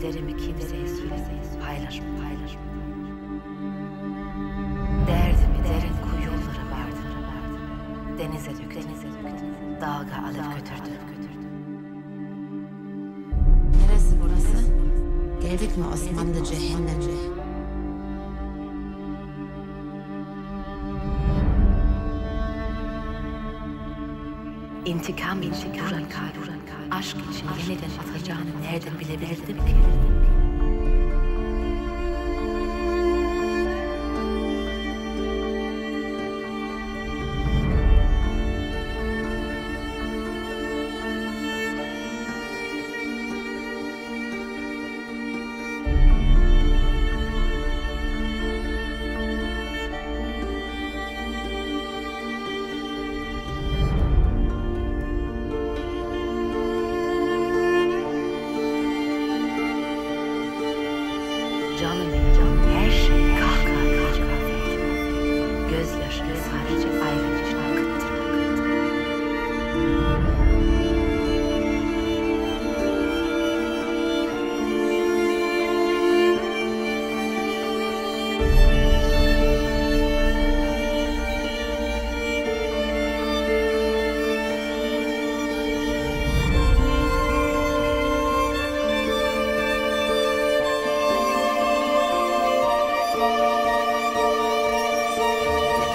kederimi kimseye söylemeyiz, paylaşma, paylaşma. Derdimi derin kuyu yollara vardı. Denize dök, denize dök. Dalga alıp götürdü. Neresi burası? Geldik mi Osmanlı cehennemi? İntikam için duran kalp, aşk için yeniden atacağını nereden bilebilirdim ki? Canım, John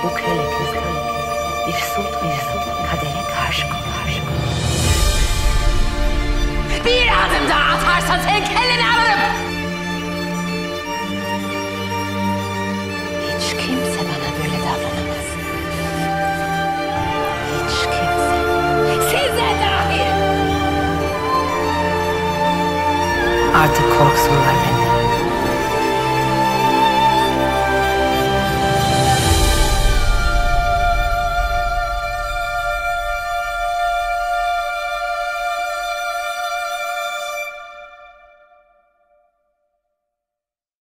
Bu köle kız bir sultan kadere karşı karşı. Bir adım daha atarsan senin kelleni alırım. Hiç kimse bana böyle davranamaz. Hiç kimse. Size dahil. Artık korksunlar beni.